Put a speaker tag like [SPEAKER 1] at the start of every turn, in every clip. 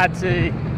[SPEAKER 1] Yahtzee.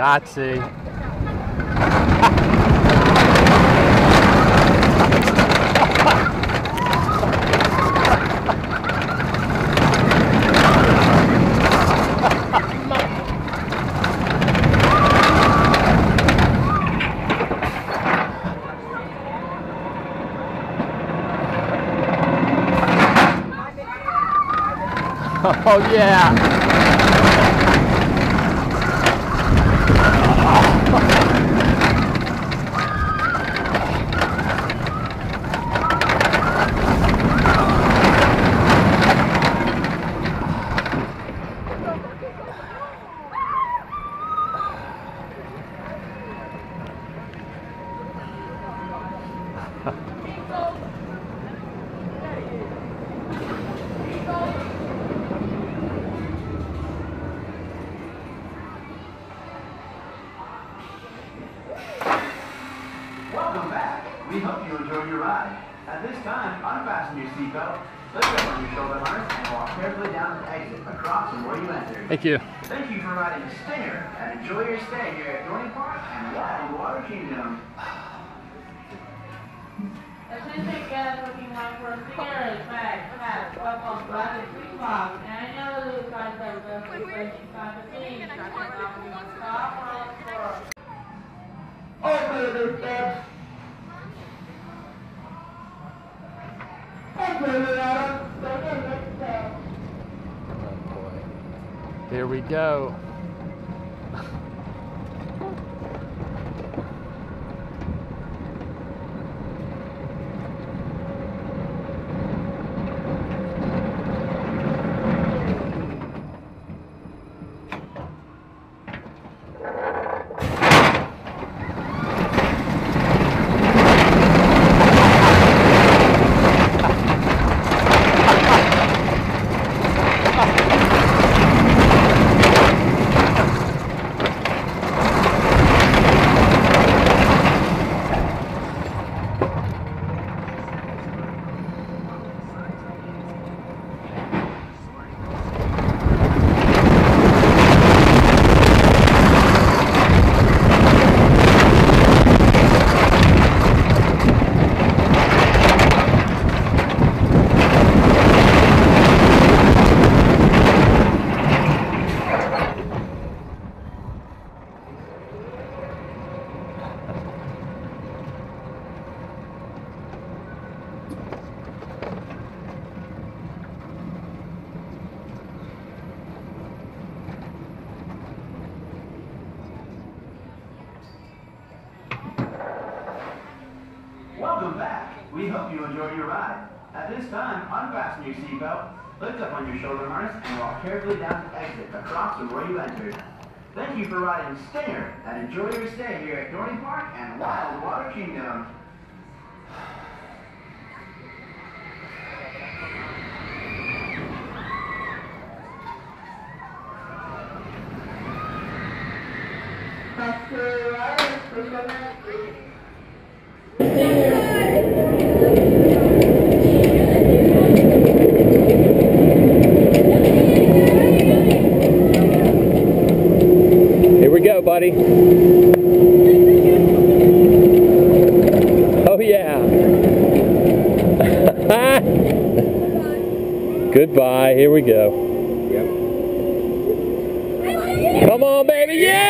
[SPEAKER 1] Yahtzee. Oh yeah.
[SPEAKER 2] Welcome back. We hope you enjoyed your ride. At this time, unfasten your seatbelt, lift up on your shoulder harness, and walk carefully down the exit across from where you entered.
[SPEAKER 1] Thank you.
[SPEAKER 2] Thank you for riding the Stinger, and enjoy your stay here at Dorney Park and Wild Water Kingdom.
[SPEAKER 3] Attention guests looking like for cigarettes, bags, hats, weapons, glasses, free box, and any loose items that are placed inside the scene. Stop on for. Open the steps. Open it up. Open the steps.
[SPEAKER 4] Here we go.
[SPEAKER 1] Walk carefully down the exit across from where you entered. Thank you for riding Stinger, and enjoy your stay here at Dorney Park and Wild Water Kingdom.
[SPEAKER 4] Here Goodbye. Here we go. Come on, baby. Yeah!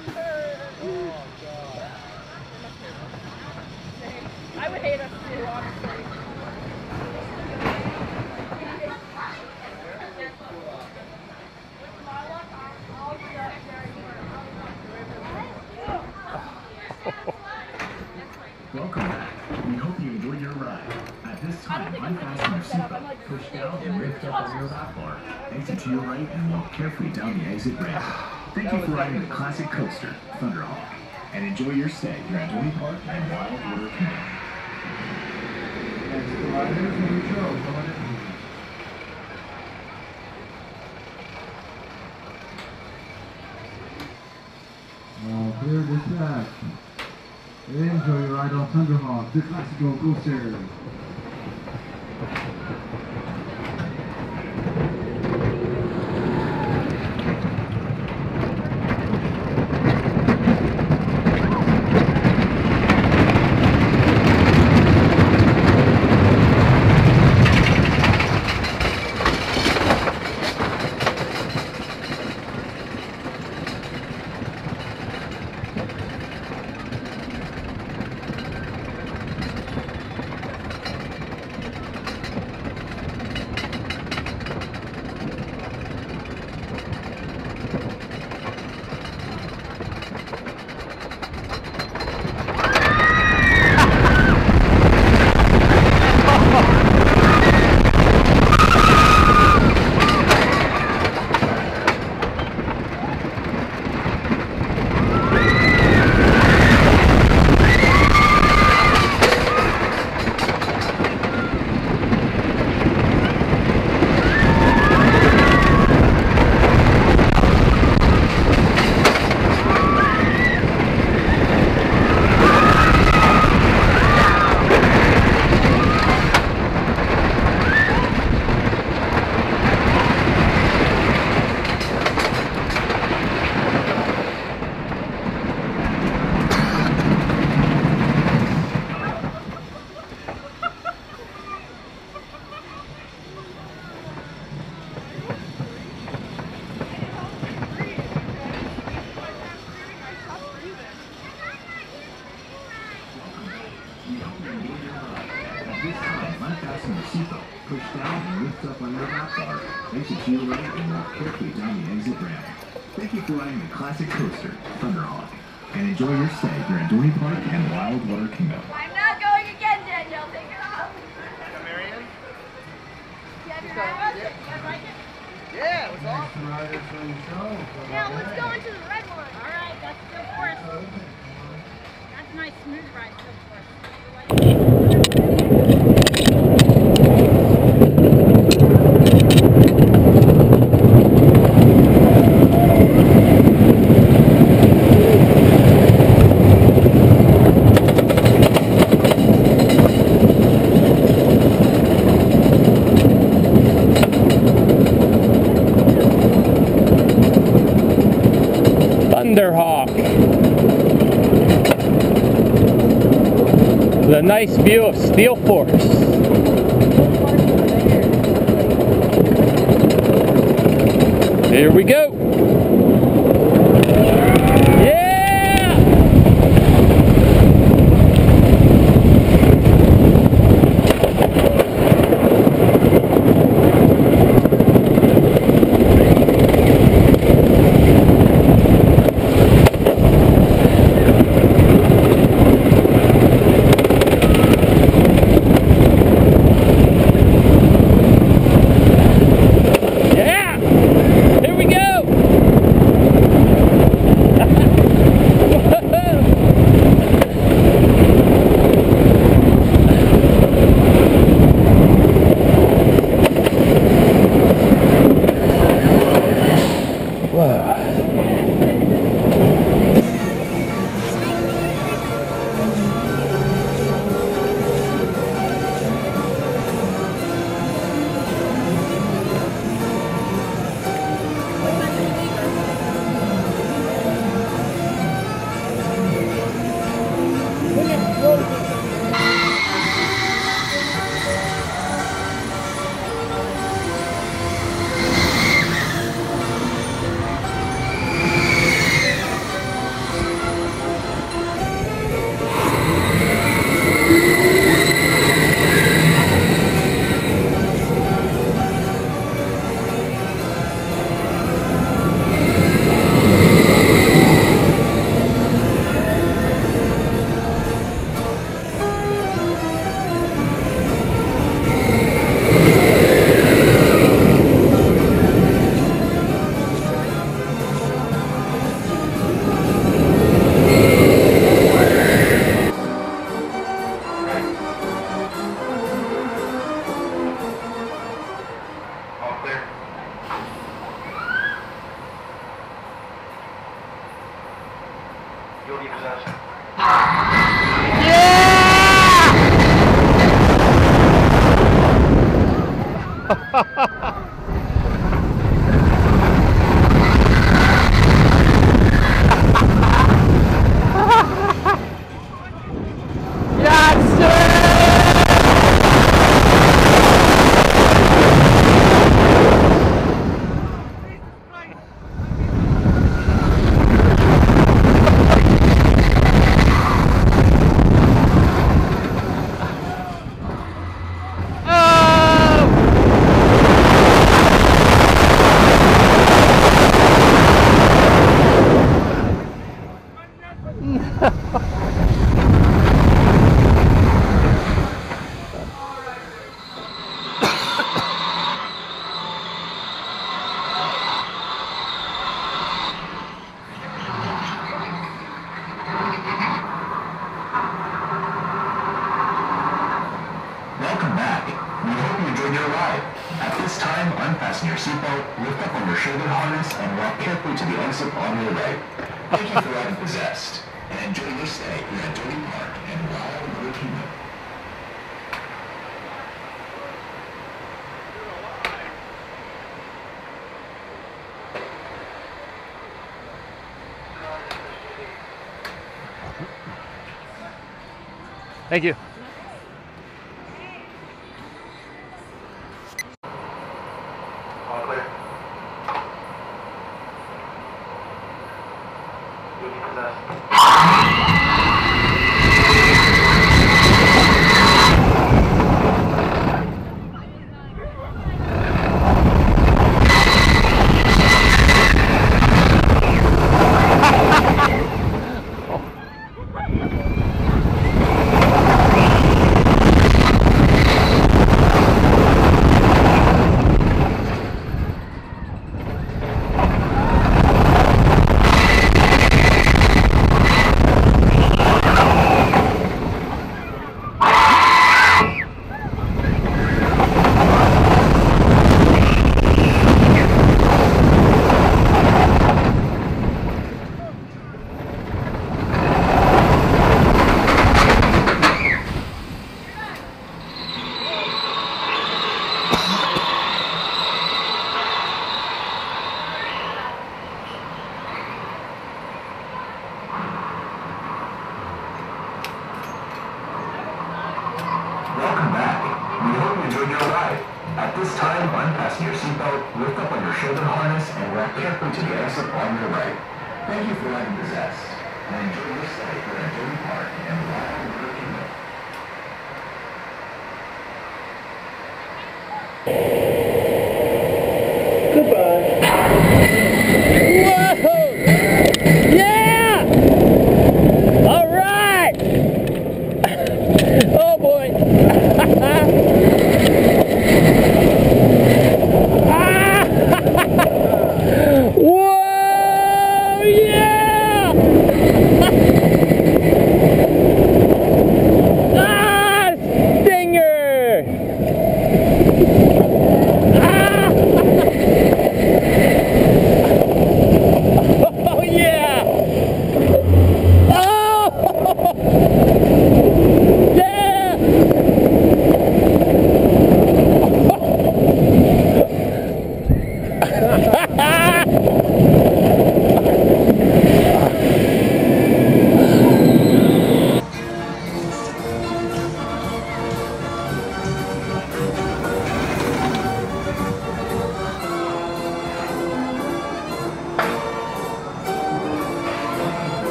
[SPEAKER 5] classic coaster, Thunderhawk, and enjoy your stay here at Dorney Park and
[SPEAKER 6] Wild River Canyon. Clear this. Enjoy your ride on Thunderhawk, the classical coaster.
[SPEAKER 5] Enjoy your stay here at Dorney Park and Wildwater Kingdom.
[SPEAKER 7] a nice
[SPEAKER 4] view of Steel Force. Here we go.
[SPEAKER 5] 5. At this time, unfasten your seatbelt, lift up on your shoulder harness, and walk carefully to the exit on your right. Thank you for having Possessed, and enjoy your stay here at Dorney Park and Wild Water Kingdom.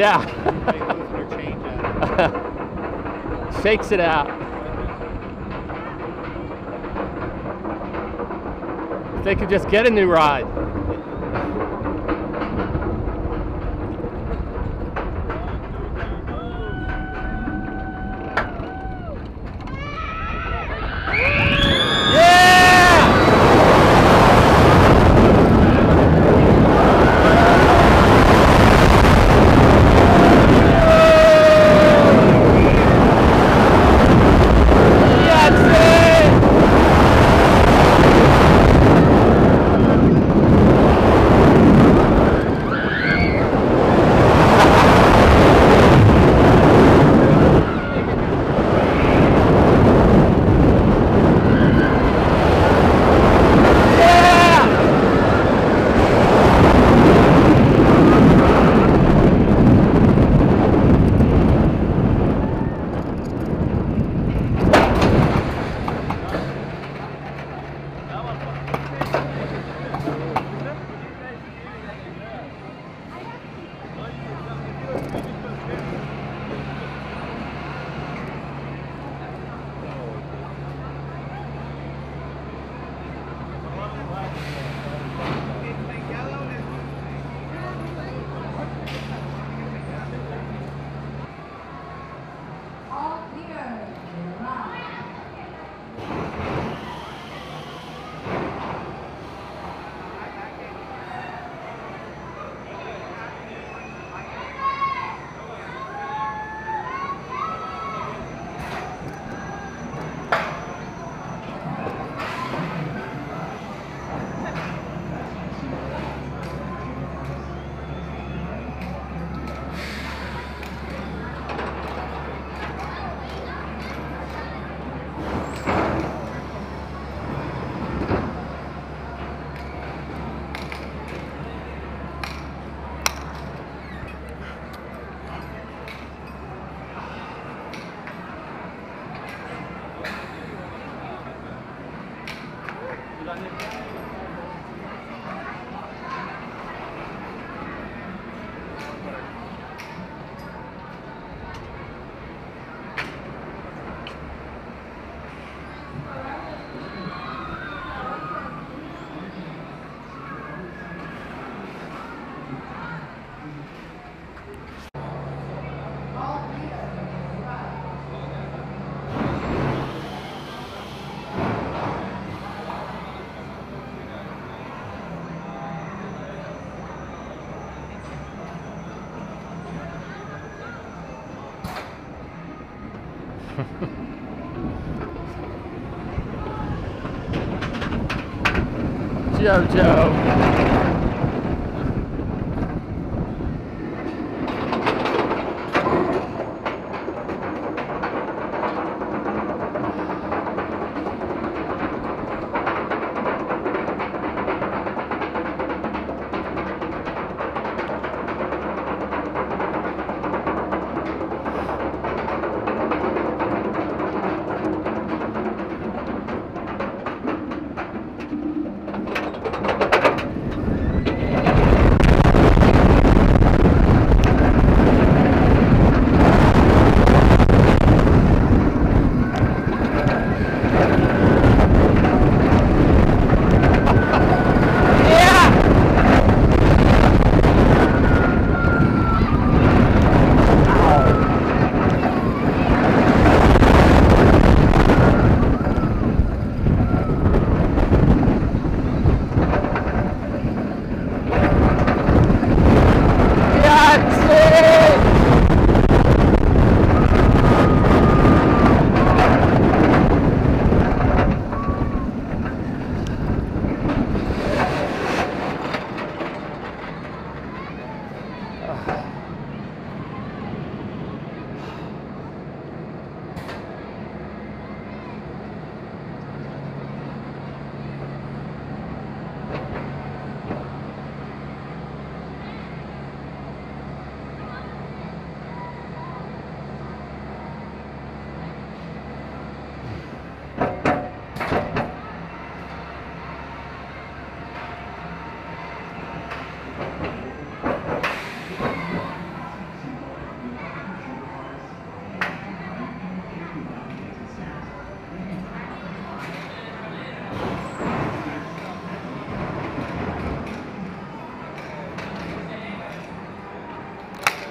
[SPEAKER 4] Yeah.
[SPEAKER 8] They lose their change out.
[SPEAKER 4] Shakes it out. If they could just get a new ride.
[SPEAKER 5] Jojo.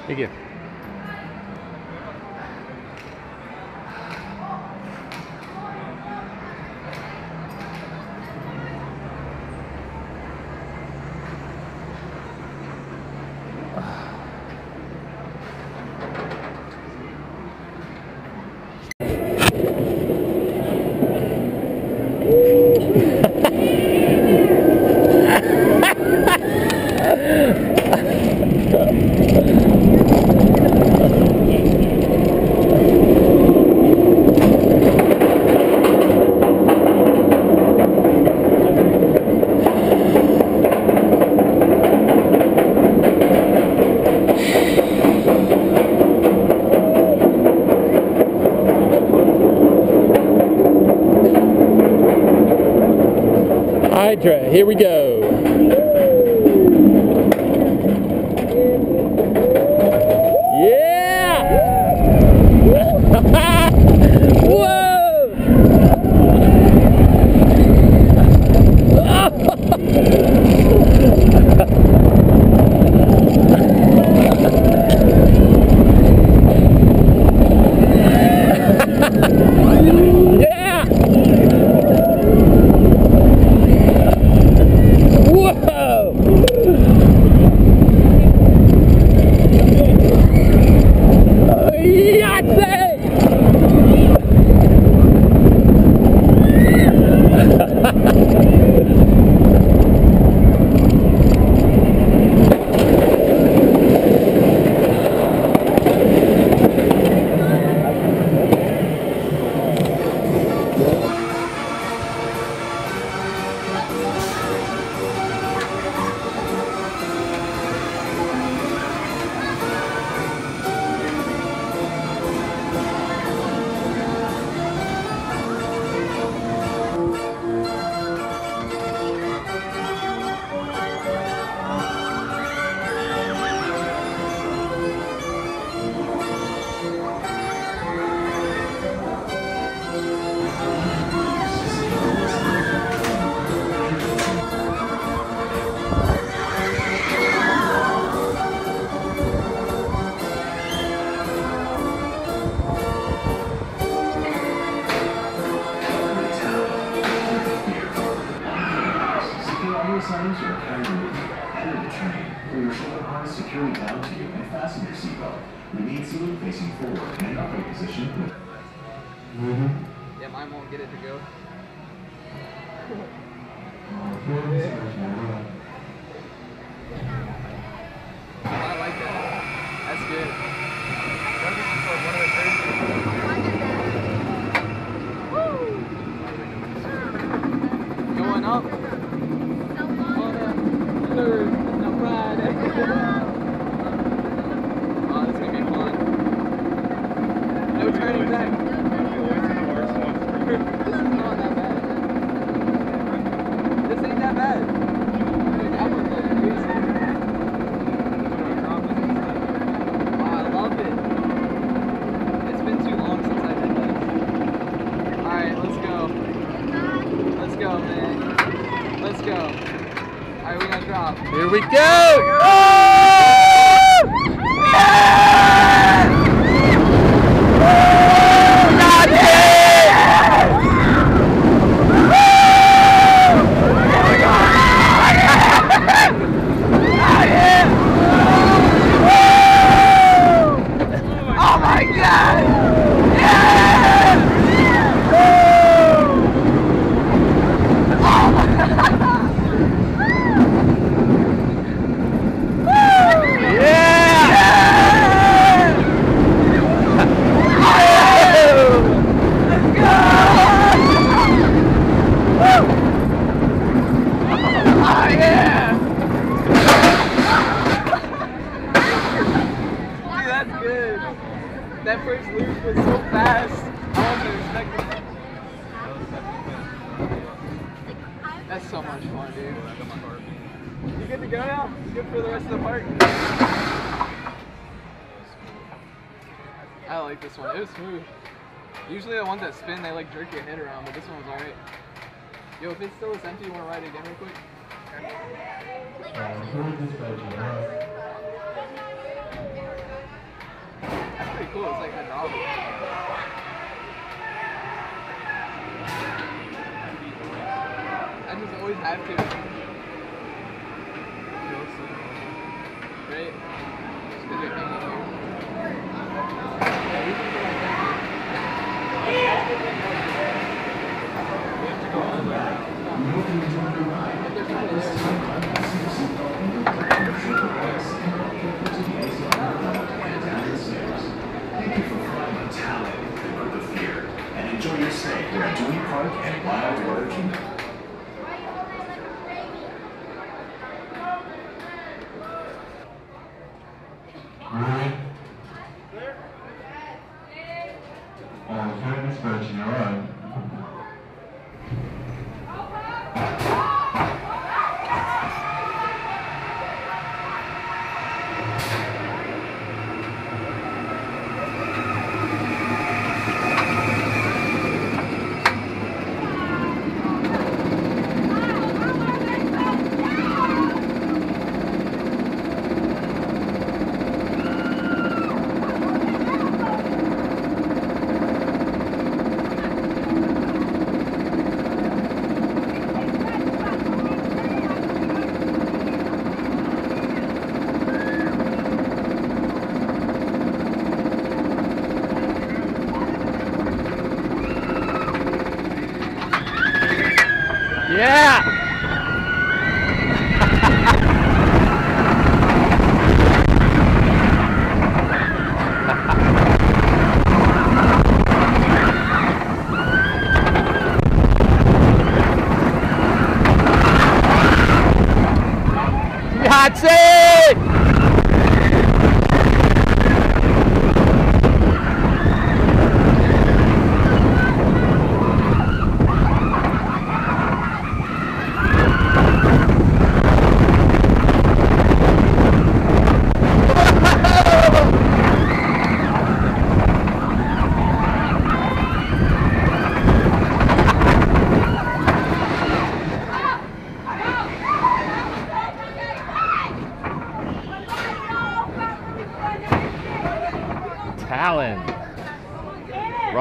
[SPEAKER 5] Thank you. Here we go.
[SPEAKER 4] Here we go!
[SPEAKER 9] Oh my god! Dude, that's good. That first loop was so fast. I wasn't expecting it. That's so much fun, dude. You good to go now? You good for the rest of the park? I like this one. It was smooth. Usually the ones that spin, they like jerk your head around, but this one was alright. Yo, if it's still this empty, you want to ride it again real quick? That's pretty cool. It's like hydraulic. I just always have to. Right? Just 'cause you're hanging here.
[SPEAKER 5] Enjoy your stay here at Dorney Park and Wild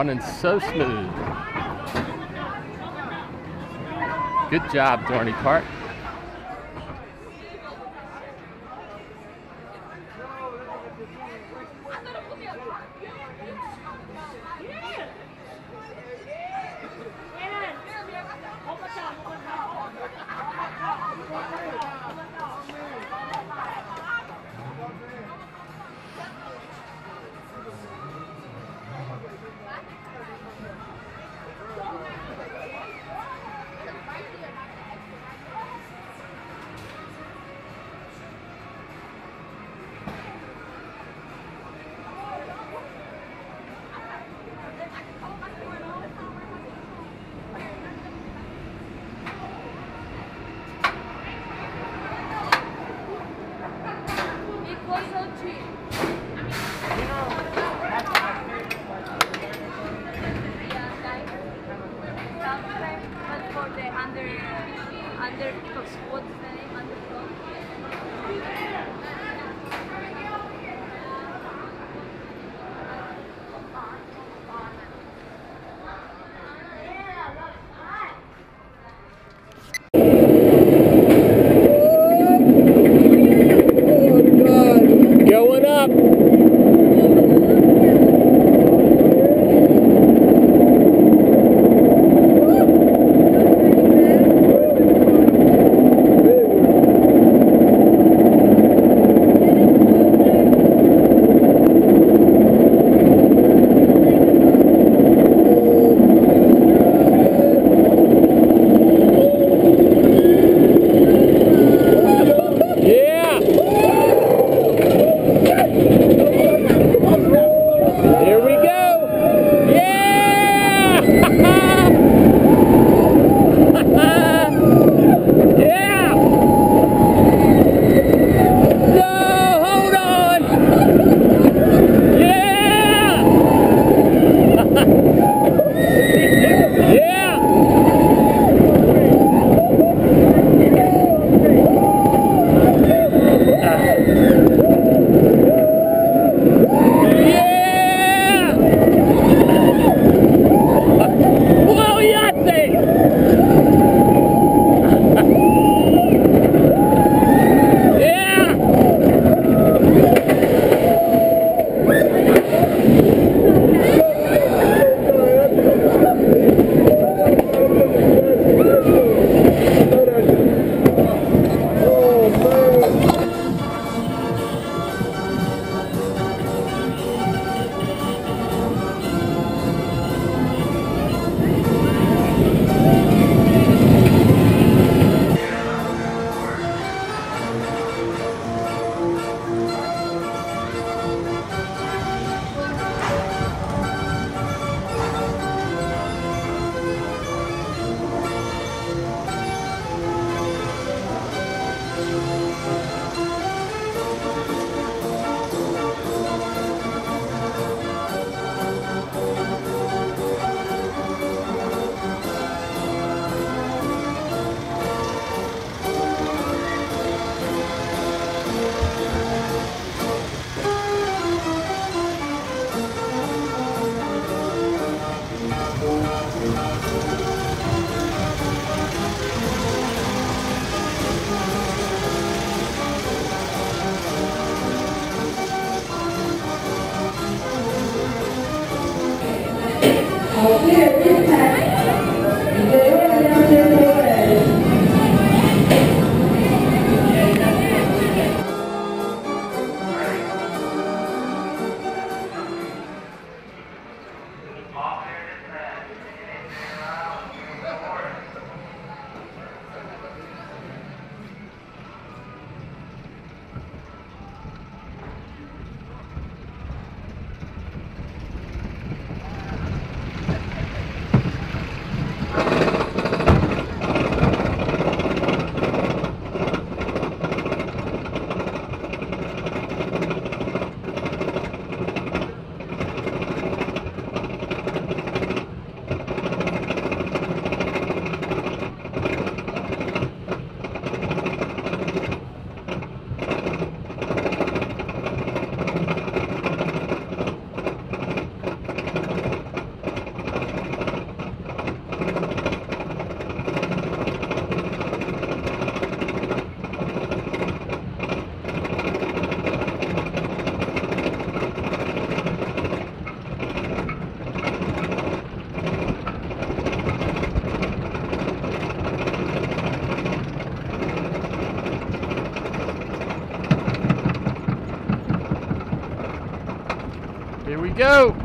[SPEAKER 4] Running so smooth. Good job, Dorney Park.
[SPEAKER 5] go!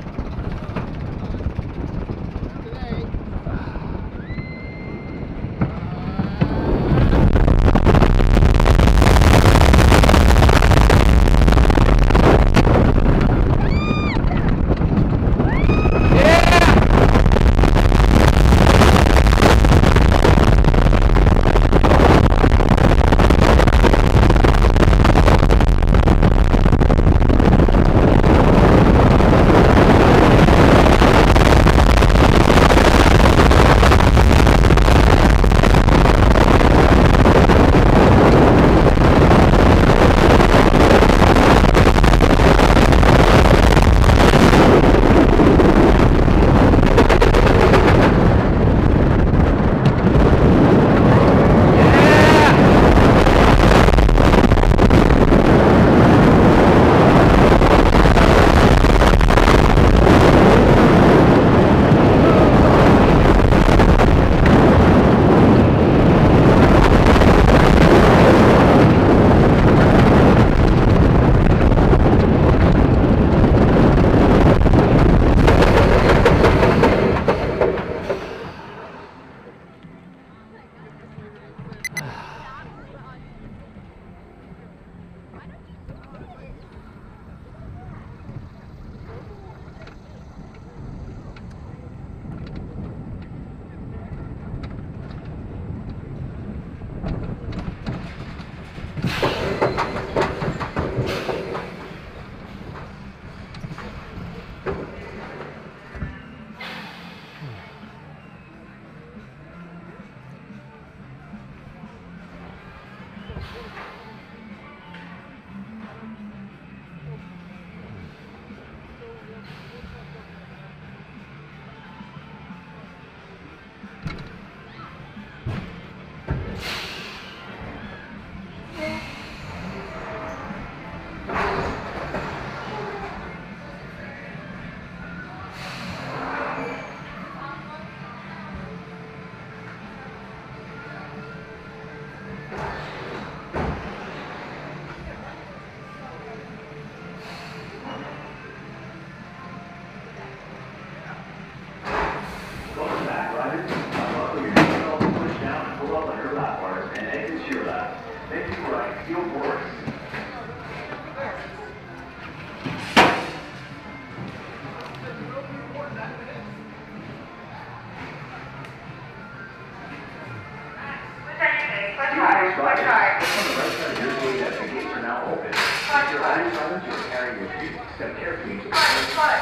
[SPEAKER 10] want you to carry your
[SPEAKER 5] feet, set air feet. Foot, foot.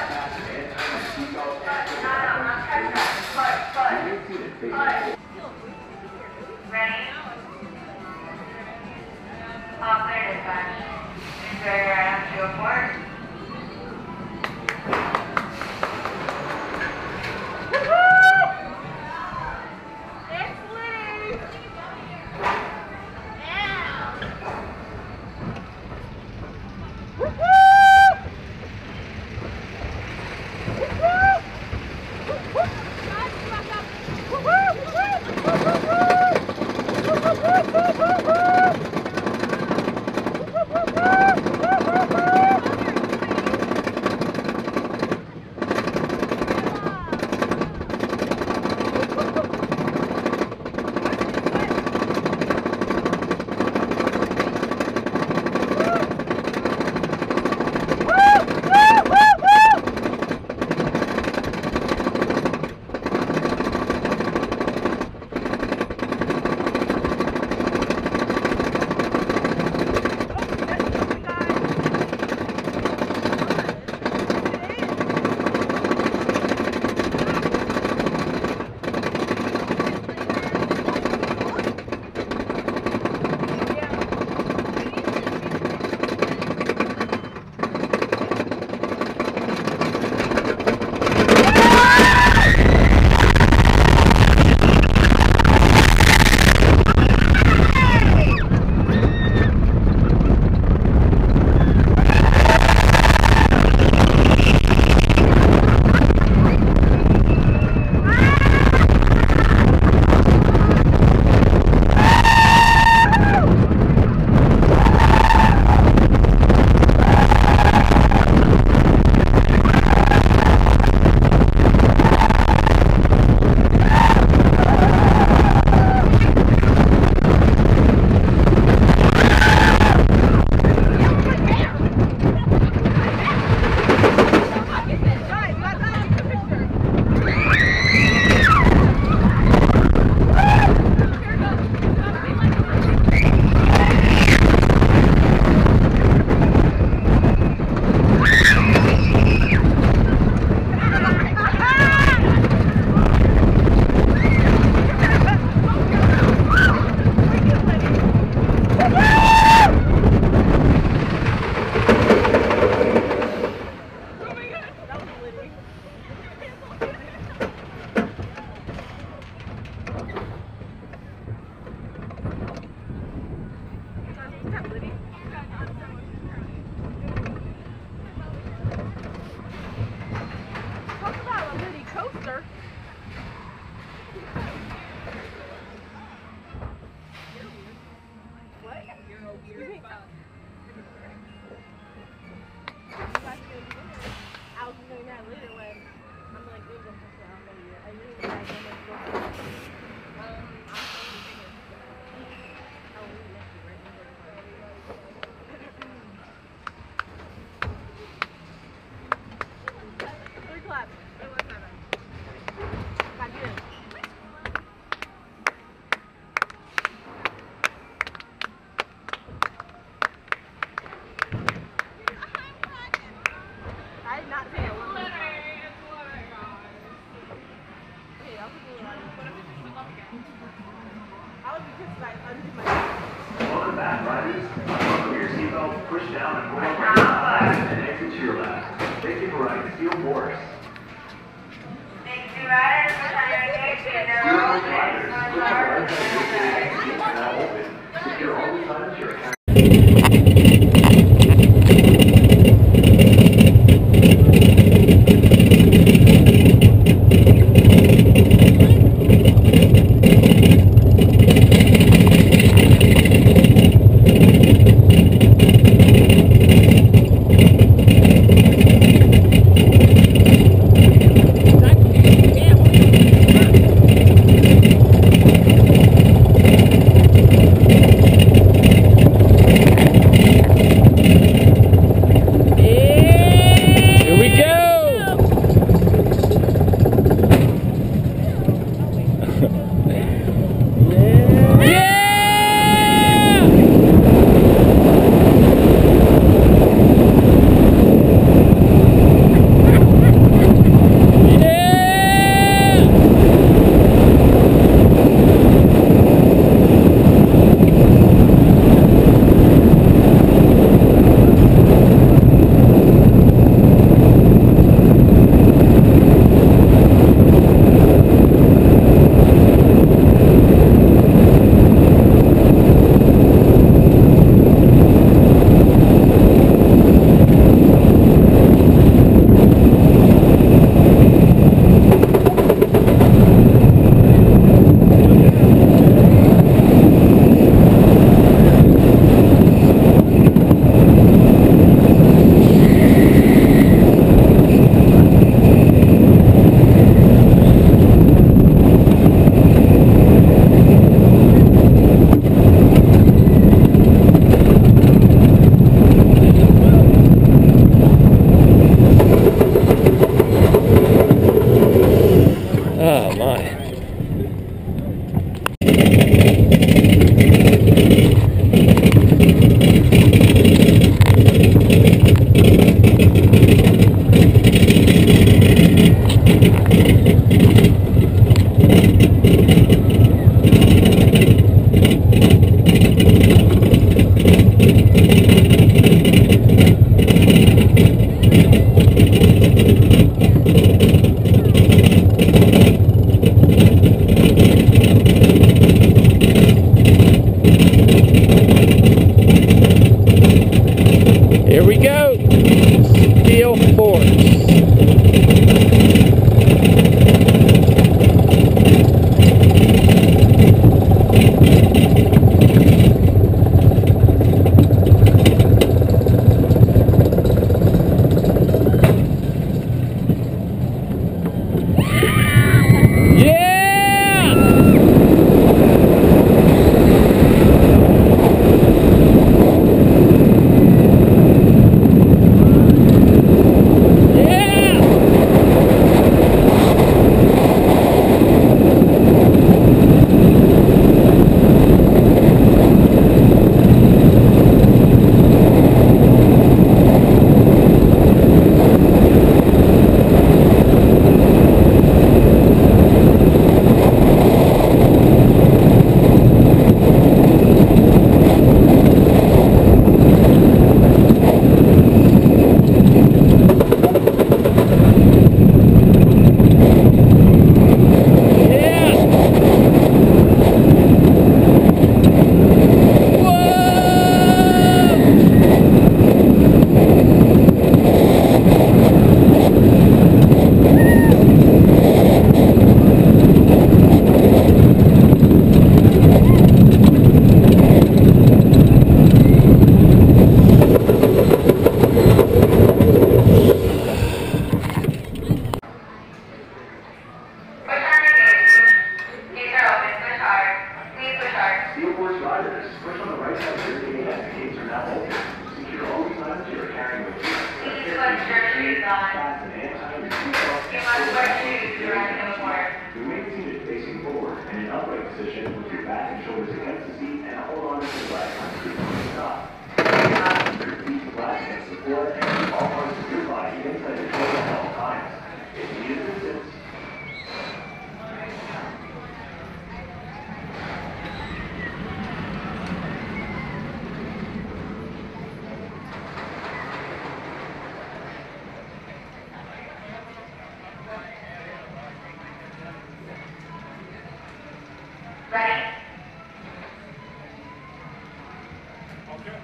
[SPEAKER 5] Foot, Is there uh, your board?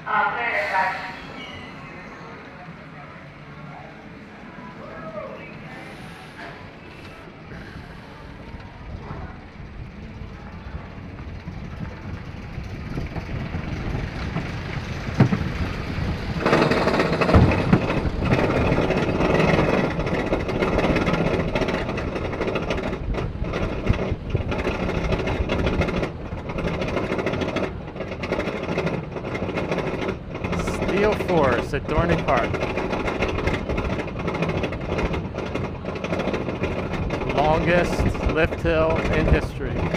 [SPEAKER 5] 啊，对，对，At
[SPEAKER 11] Dorney Park. Longest lift hill in history.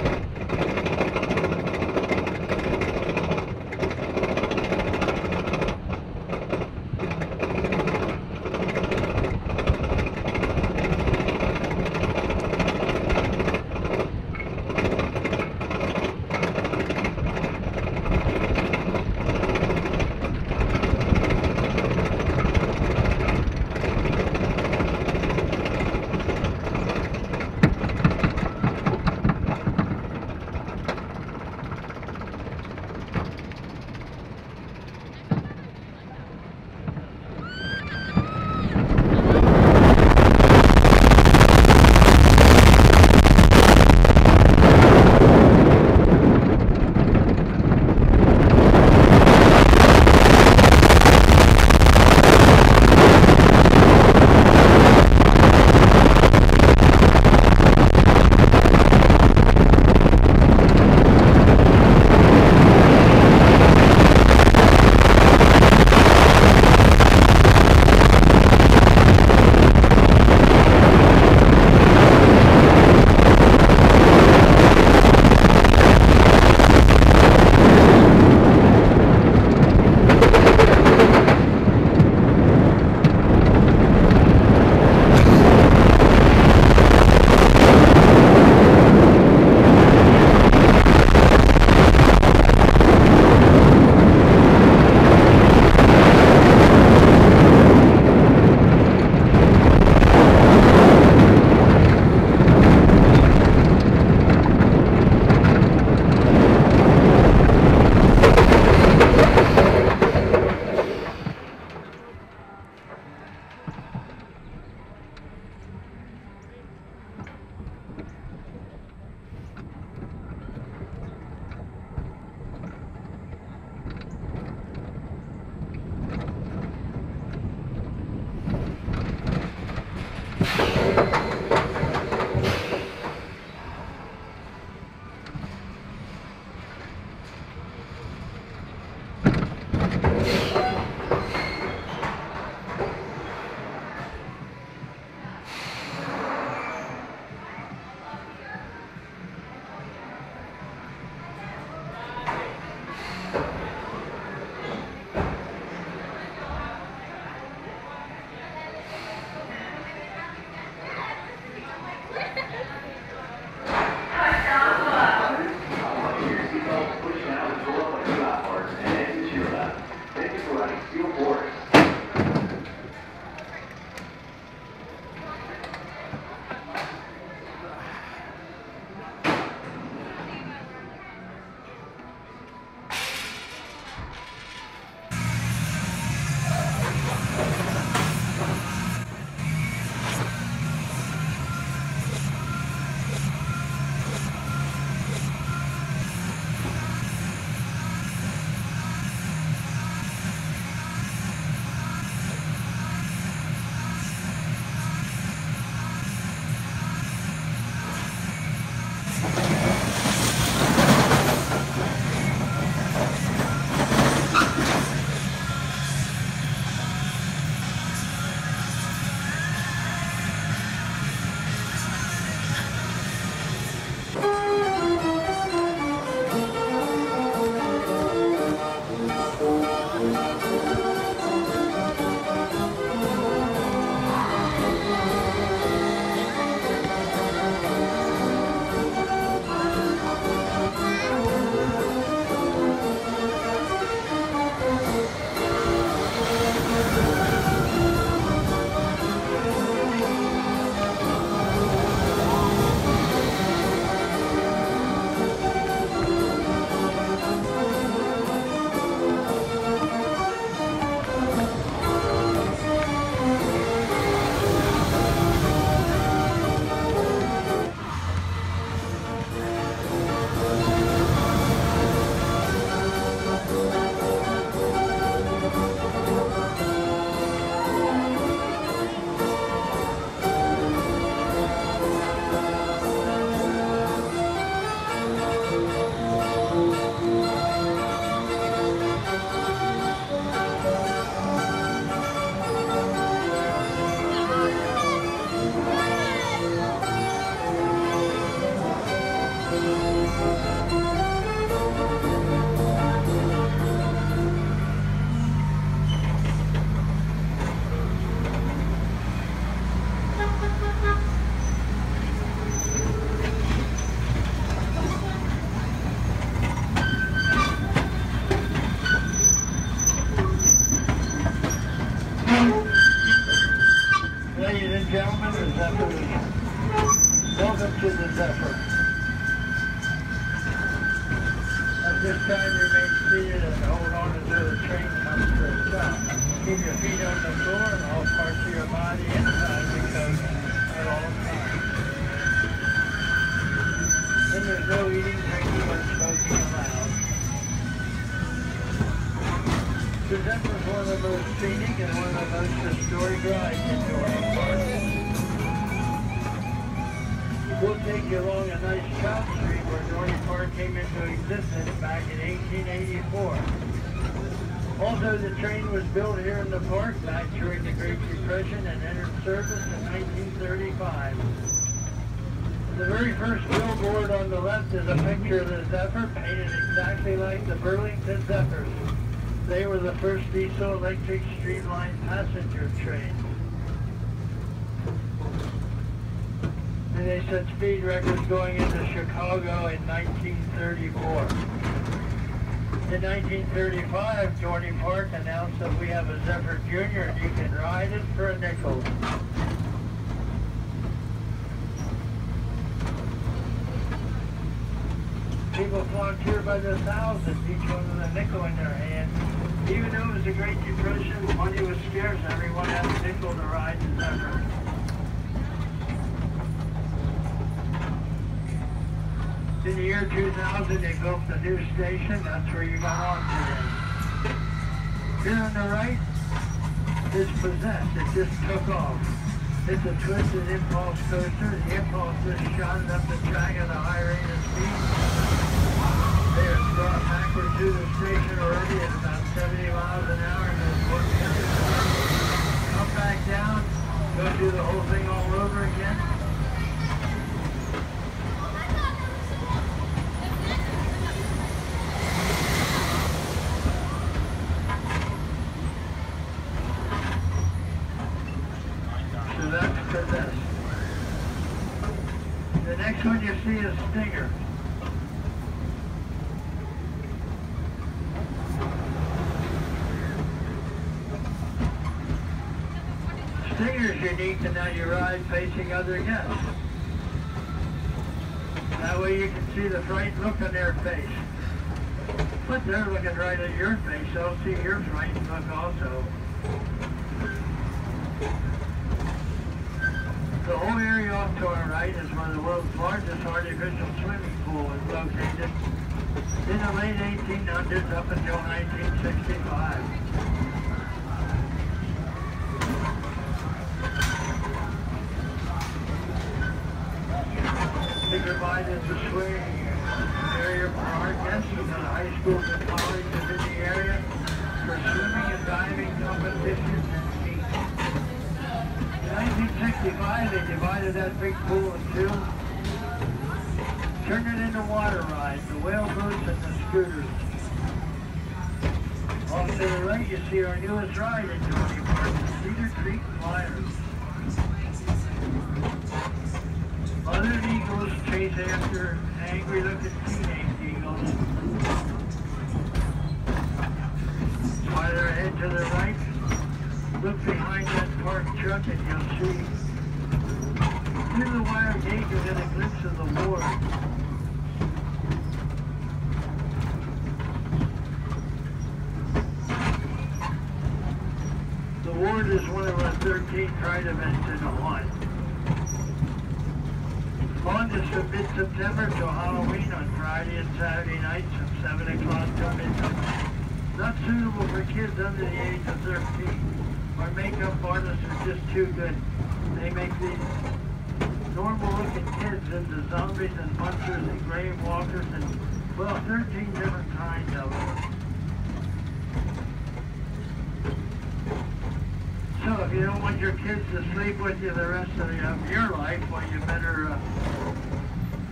[SPEAKER 12] Left is a picture of the Zephyr painted exactly like the Burlington Zephyrs. They were the first diesel electric streamlined passenger train. And they set speed records going into Chicago in 1934. In 1935, Dorney Park announced that we have a Zephyr Jr. and you can ride it for a nickel. People flocked here by the thousands, each one with a nickel in their hand. Even though it was the Great Depression, money was scarce, everyone had a nickel to ride the Zephyr. In the year 2000, they built the new station. That's where you got on today. Here on the right is Possessed. It just took off. It's a twisted impulse coaster. The impulse just shot up the track at a high rate of speed. Do the whole thing all over again. So that's possessed. The next one you see is Stinger. Stinger's unique in that you ride facing other guests. That way you can see the frightened look on their face. But they're looking right at your face, they'll see your frightened look also. The whole area off to our right is where the world's largest artificial swimming pool is located in the late 1800s up until 1965. 1965, they divided that big pool in two, turned it into water rides, the whale boats and the scooters. Off to the right, you see our newest ride in Dorney Park, Cedar Creek Flyers. Other eagles chase after angry-looking teenage eagles. Farther ahead to the right, look behind that parked truck and you'll see through the wire gate you'll a glimpse of the ward. The ward is one of our 13 pride events in the one. On is from mid-September to Halloween on Friday and Saturday nights from 7 o'clock to midnight. Not suitable for kids under the age of 13. Our makeup artists are just too good. They make these normal-looking kids into zombies and monsters and grave walkers and, well, 13 different kinds of them. So if you don't want your kids to sleep with you the rest of your, your life, well, you better uh,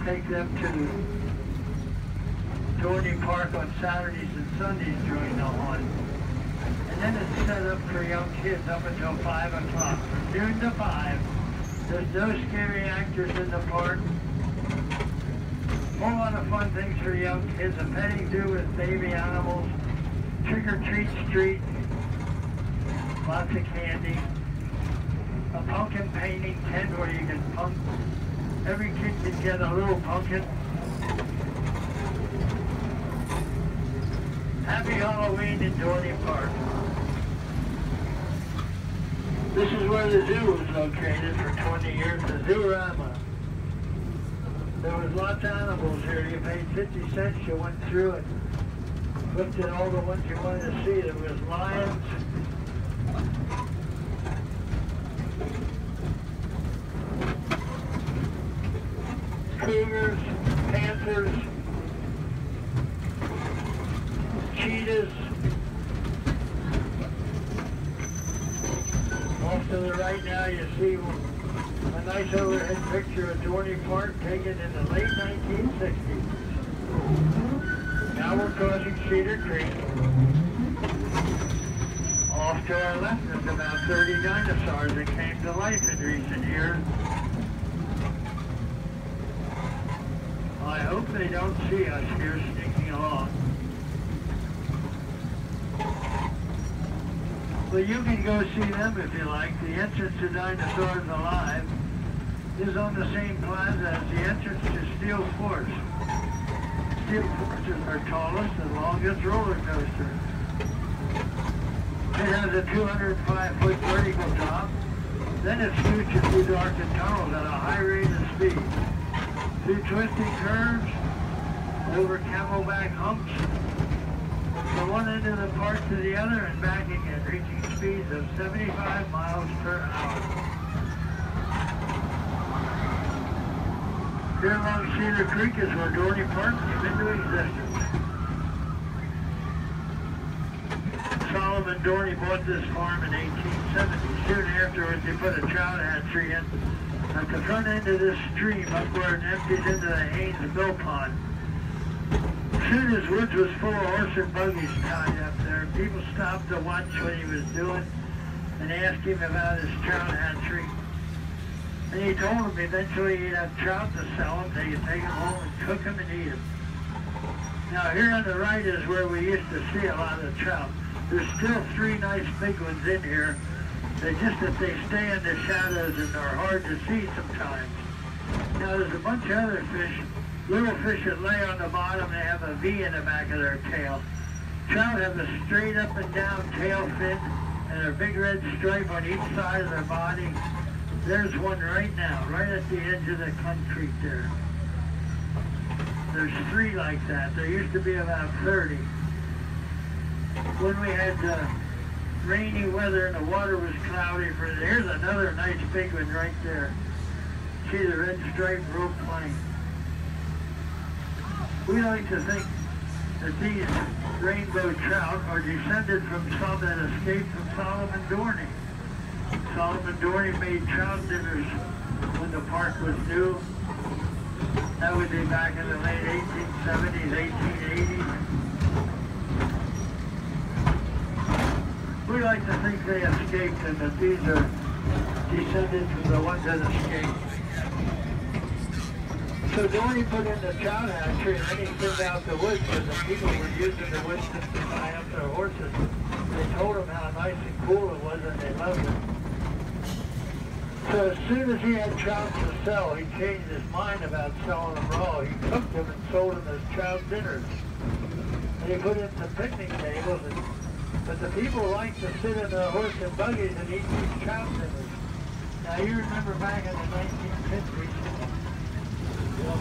[SPEAKER 12] take them to Dorney Park on Saturdays and Sundays during the hunt. And then it's set up for young kids up until 5 o'clock. From noon to 5, there's no scary actors in the park. Whole lot of fun things for young kids. A petting zoo with baby animals. Trick-or-treat street. Lots of candy. a pumpkin painting tent where you can pump, every kid can get a little pumpkin. Happy Halloween in Dorney Park. This is where the zoo was located for 20 years, the Zoorama. There was lots of animals here. You paid 50 cents, you went through it, looked at all the ones you wanted to see. There was lions, cougars, panthers, cheetahs. Off to the right you see a nice overhead picture of Dorney Park taken in the late 1960s. Now we're crossing Cedar Creek. Off to our left is about 30 dinosaurs that came to life in recent years. I hope they don't see us here sneaking along. Well, you can go see them if you like. The entrance to Dinosaurs Alive is on the same plaza as the entrance to Steel Force. Steel Force is our tallest and longest roller coaster. It has a 205-foot vertical top. Then it scooches through darkened tunnels at a high rate of speed. Through twisting curves, over camelback humps, one end of the park to the other and back again, reaching speeds of 75 miles per hour. Here along Cedar Creek is where Dorney Park came into existence. Solomon Dorney bought this farm in 1870. Soon afterwards, he put a trout hatchery in at the front end of this stream up where it empties into the Haines Mill Pond. Soon as Woods was full of horse and buggies tied up there, people stopped to watch what he was doing and asked him about his trout hatchery. And he told them eventually he'd have trout to sell them. They could take them home and cook them and eat them. Now here on the right is where we used to see a lot of trout. There's still three nice big ones in here. They just that they stay in the shadows and are hard to see sometimes. Now there's a bunch of other fish, little fish that lay on the bottom, they have a V in the back of their tail. Trout have a straight up and down tail fin and a big red stripe on each side of their body. There's one right now, right at the edge of the concrete there. There's three like that. There used to be about 30. When we had uh, rainy weather and the water was cloudy, for here's another nice big one right there. See the red stripe rope plane. We like to think that these rainbow trout are descended from some that escaped from Solomon Dorney. Solomon Dorney made trout dinners when the park was new. That would be back in the late 1870s, 1880s. We like to think they escaped and that these are descended from the ones that escaped. So Dorney put in the trout hatchery he thinned out the woods because the people were using the woods to tie up their horses. They told him how nice and cool it was and they loved it. So as soon as he had trout to sell, he changed his mind about selling them raw. He cooked them and sold them as trout dinners. And he put in some picnic tables and but the people like to sit in their horse and buggies and eat these trout dinners. Now you remember back in the 1950s, well maybe you know, in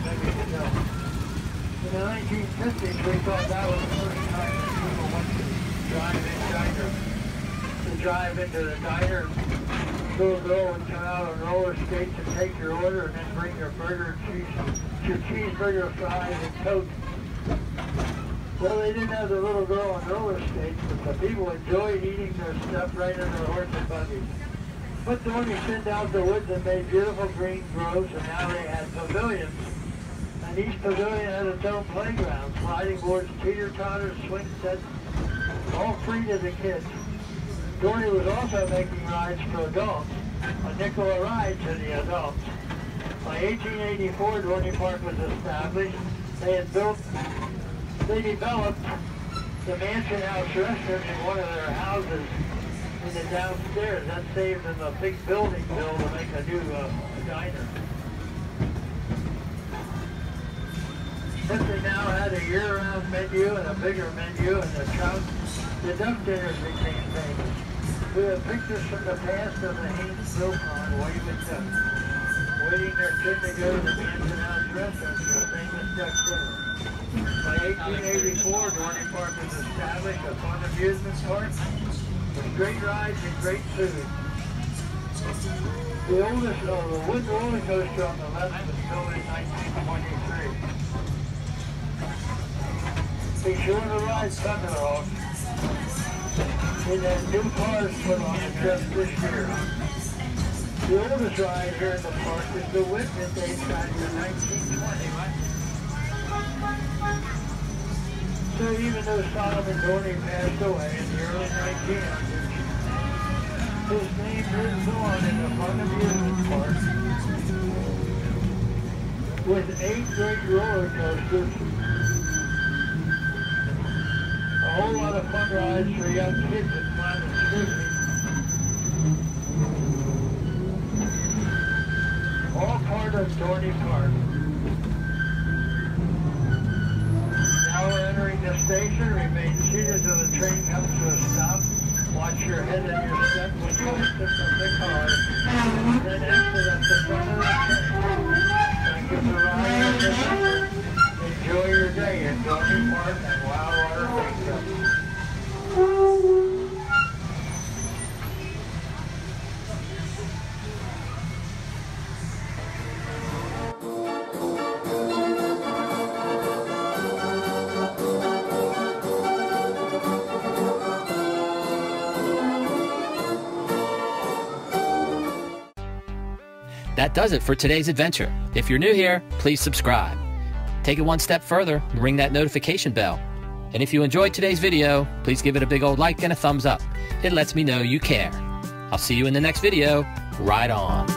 [SPEAKER 12] the 1950s we thought that was the first time that people went to drive-in diner, to drive into the diner. Little girl would come out on roller skates and take your order and then bring your burger, and cheese, your cheeseburger, fries, and coke. Well, they didn't have the little girl on roller skates, but the people enjoyed eating their stuff right in their horse and buggies. But the one he sent out the woods and made beautiful green groves, and now they had pavilions. And pavilion its own playground, sliding boards, teeter-totters, swing sets, all free to the kids. Dorney was also making rides for adults, a nickel a ride to the adults. By 1884, Dorney Park was established. They had built they developed the Mansion House restaurant in one of their houses in the downstairs. That saved them a big building bill to make a new uh, diner. They now had a year-round menu and a bigger menu and the trout, the duck dinners became famous. We have pictures from the past of the Haynes Bilcon waving ducks, waiting their turn to go to the House restaurant for a famous duck dinner. By 1884, Dorney Park was established a fun amusement park with great rides and great food. The oldest, uh, the wood roller coaster on the left was built in 1923. Be sure to ride Thunderhawk. It has new cars put on just this year. The oldest ride here in the park is the that dates back to 1920. So even though Solomon Dorney passed away in the early 1900s, his name lives on in the Fun Amusement Park with eight great roller coasters whole lot of fun rides for young kids at Planet Snoopy. All part of Dorney Park. Now we're entering the station. Remain seated till the train comes to a stop. Watch your head and your step when you exit from the car. Then exit at the front of the train. Thank you for riding. Enjoy your day at Dorney Park and Wild
[SPEAKER 4] Water does it for today's adventure. If you're new here, please subscribe. Take it one step further and ring that notification bell. And if you enjoyed today's video, please give it a big old like and a thumbs up. It lets me know you care. I'll see you in the next video. Ride on.